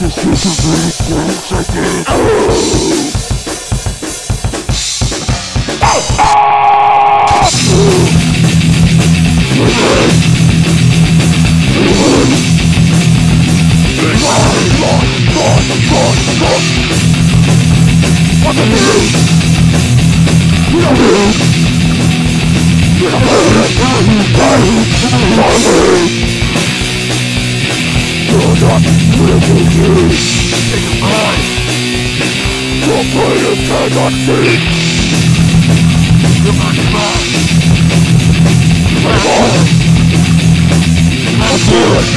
This is a a brief second. Oh! Mother! see You're i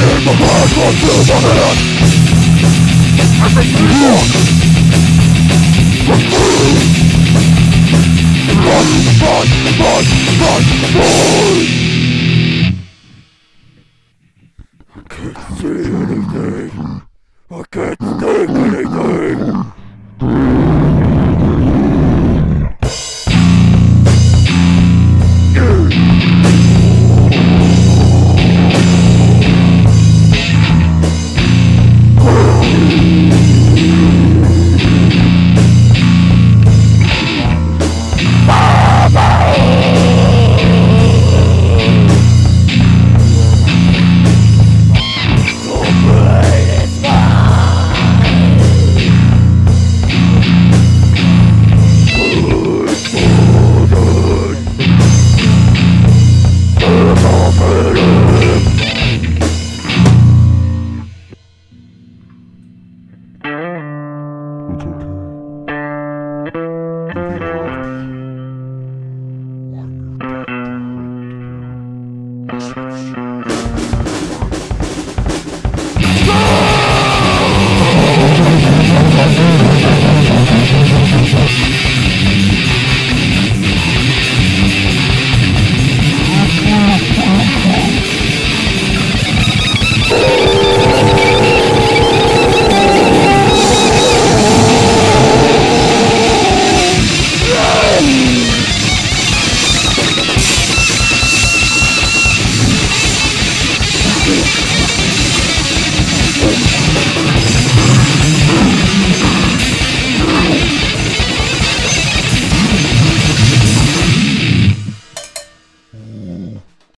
in the I've Run, run, run, run, run I can't see anything. I can't take anything! Thank okay. You love